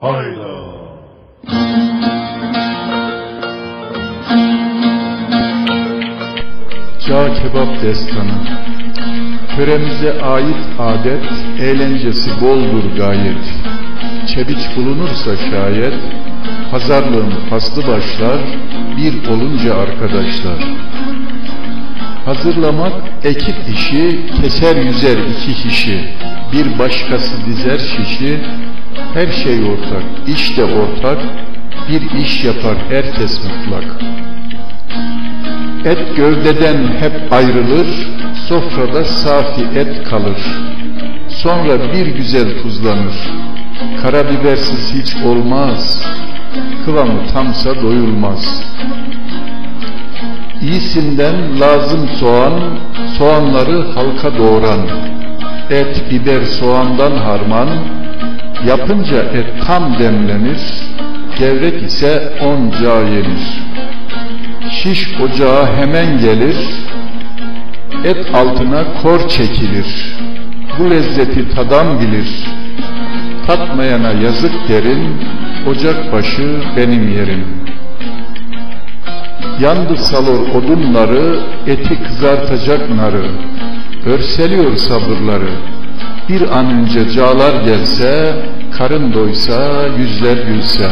Hayda. Cağ kebap destanı Töremize ait adet, eğlencesi boldur gayet. Çebiç bulunursa şayet, pazarlığın faslı başlar, bir olunca arkadaşlar. Hazırlamak ekip işi, keser yüzer iki kişi, bir başkası dizer şişi, her şey ortak, iş de ortak, bir iş yapar herkes mutlak. Et gövdeden hep ayrılır, sofrada safi et kalır. Sonra bir güzel tuzlanır. Karabibersiz hiç olmaz, kıvamı tamsa doyulmaz. İyisinden lazım soğan, soğanları halka doğran. Et, biber, soğandan harman, yapınca et tam demlenir, gevrek ise onca yenir. Şiş ocağa hemen gelir, et altına kor çekilir. Bu lezzeti tadan bilir. Tatmayana yazık derim, ocak başı benim yerim. Yandı salor odunları, eti kızartacak narı. Örseliyor sabırları. Bir an önce cağlar gelse, karın doysa, yüzler gülse.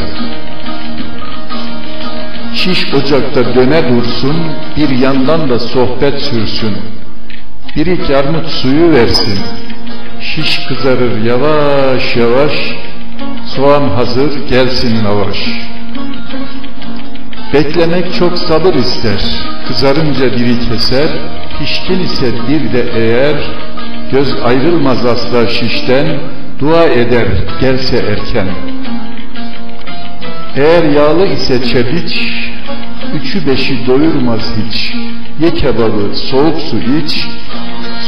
Şiş ocakta döne dursun, bir yandan da sohbet sürsün. Bir iki armut suyu versin. Şiş kızarır yavaş yavaş, soğan hazır gelsin lavaş. Beklemek çok sabır ister, kızarınca biri keser, pişkin ise bir de eğer, göz ayrılmaz asla şişten, dua eder gelse erken. Eğer yağlı ise çebiç, üçü beşi doyurmaz hiç. Ye kebabı, soğuk su iç,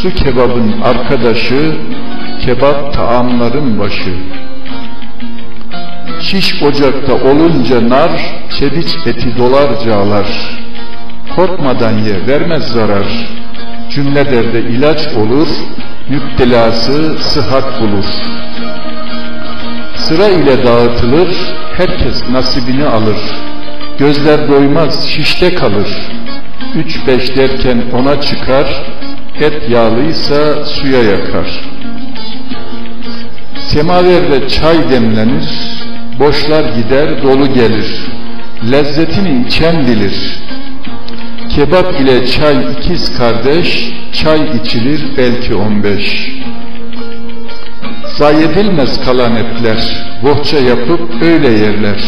su kebabın arkadaşı, kebap taamların başı. Şiş ocakta olunca nar, çebiç eti dolar cağlar. Korkmadan ye, vermez zarar. Cümle derde ilaç olur, müptelası sıhhat bulur. Sıra ile dağıtılır, herkes nasibini alır. Gözler doymaz, şişte kalır. Üç beş derken ona çıkar, et yağlıysa suya yakar. Semaverde çay demlenir, boşlar gider dolu gelir. Lezzetini içen bilir. Kebap ile çay ikiz kardeş, çay içilir belki on beş. Zayi edilmez kalan etler, bohça yapıp öyle yerler.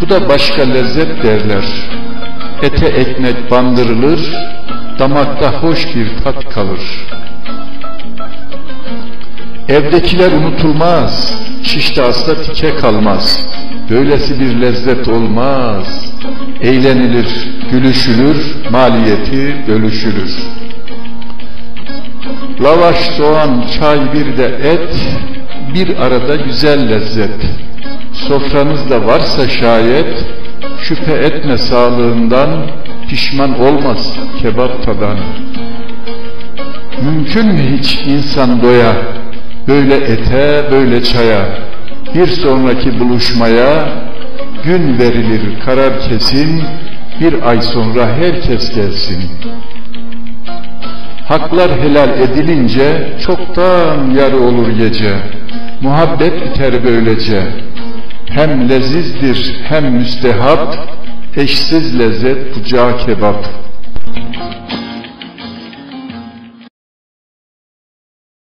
Bu da başka lezzet derler. Ete ekmek bandırılır, damakta hoş bir tat kalır. Evdekiler unutulmaz, şişte asla tike kalmaz. Böylesi bir lezzet olmaz. Eğlenilir, gülüşülür, maliyeti bölüşülür. Lavaş, soğan, çay bir de et, bir arada güzel lezzet. Sofranızda varsa şayet, şüphe etme sağlığından, pişman olmaz kebap tadan. Mümkün mü hiç insan doya, böyle ete, böyle çaya, bir sonraki buluşmaya, gün verilir karar kesin, bir ay sonra herkes gelsin. Haklar helal edilince, çoktan yarı olur gece, muhabbet biter böylece. Hem lezizdir hem müstehap, eşsiz lezzet bucağı kebap.